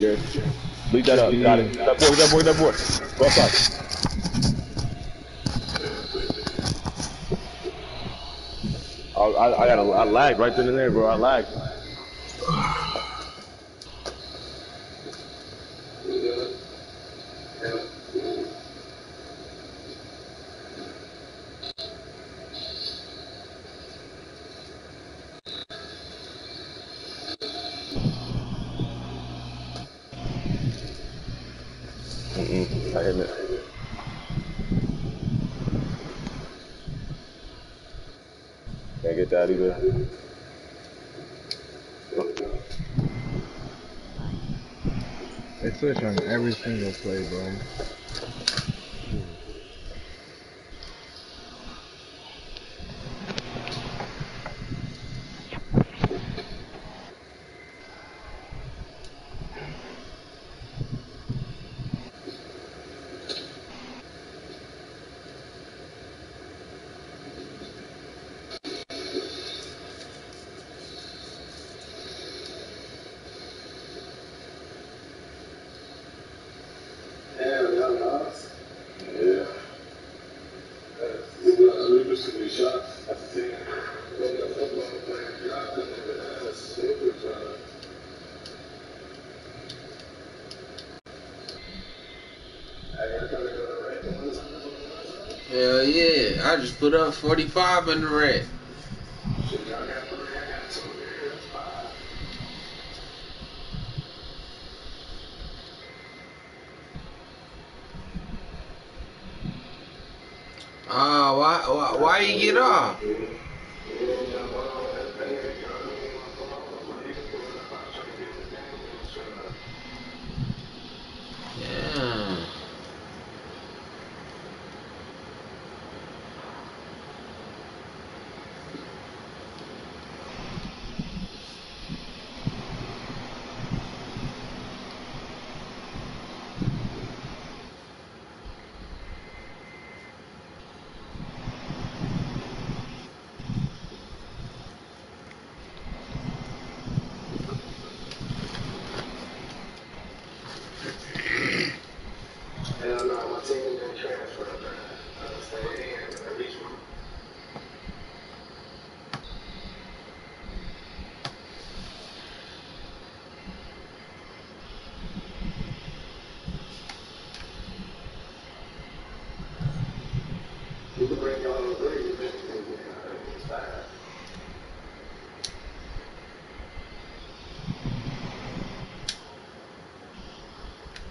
Lead that up. Got it. That boy, that boy, that boy. Go outside. I, I, I got a, I lagged right then and there, bro. I lagged. Mm-mm. I. Can't get that either. They switch on every single play, bro. Yeah. Hell yeah, I just put up 45 in the red. Ah, why, why, why you off?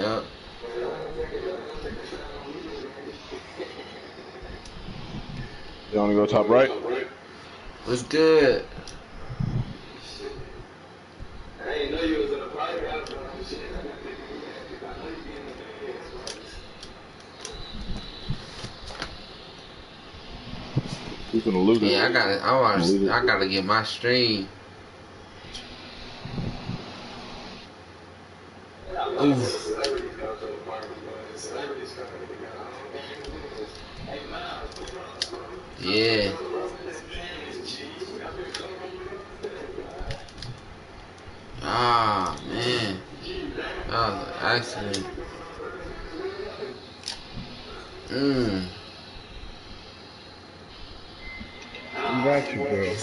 Yep. You want to go top right? What's good? Who's gonna lose it? Yeah, I gotta. I want. I gotta get my stream. Oof. Yeah. Ah man, that was an accident. Mmm. I got you, bro.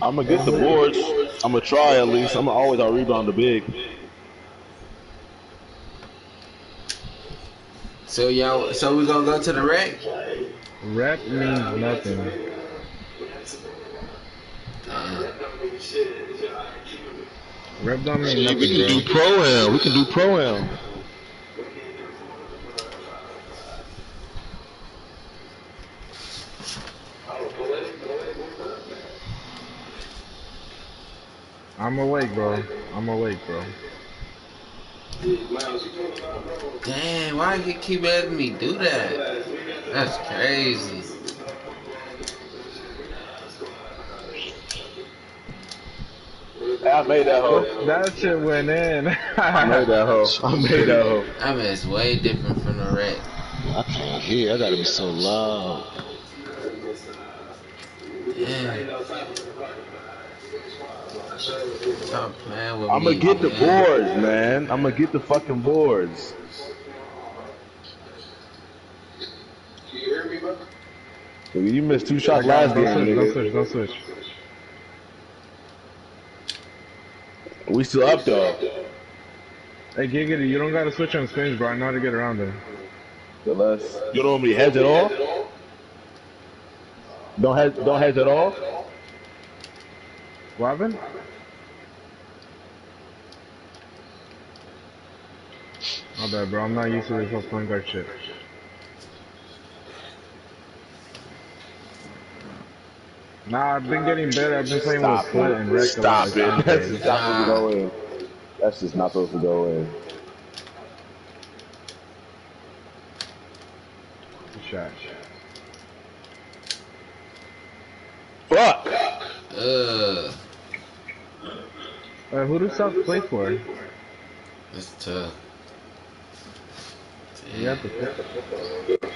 I'm gonna get the boards. I'm gonna try at least. I'm gonna always out rebound the big. So y'all, so we gonna go to the rec? Rep means nothing. Rep don't mean We nothing, can do pro am. We can do pro am. I'm awake, bro. I'm awake, bro. Damn, why you keep letting me do that? That's crazy. I made that hoe. That shit went in. I made that hoe. I made that hoe. I mean, it's way different from the rec. I can't hear. I gotta be so loud. Yeah. Stop playing with I'm me. gonna get the man. boards, man. I'm gonna get the fucking boards. Nigga, You missed two shots last don't game, switch, don't switch, don't switch. We still up though. Hey, Giggity, you don't gotta switch on spins, bro. I know how to get around there. Unless you don't want me to hedge at all. Don't hedge. Don't hedge at all. What happened? My bad, bro. I'm not used to this whole point guard shit. Nah, I've been getting better. I've been playing Stop with Flint and Rec a Stop lot. it. That's It's just not supposed to go in. That's just not supposed to go in. Shot. Fuck. Ugh, Uh, who does South play for? it's tough. You have to pick.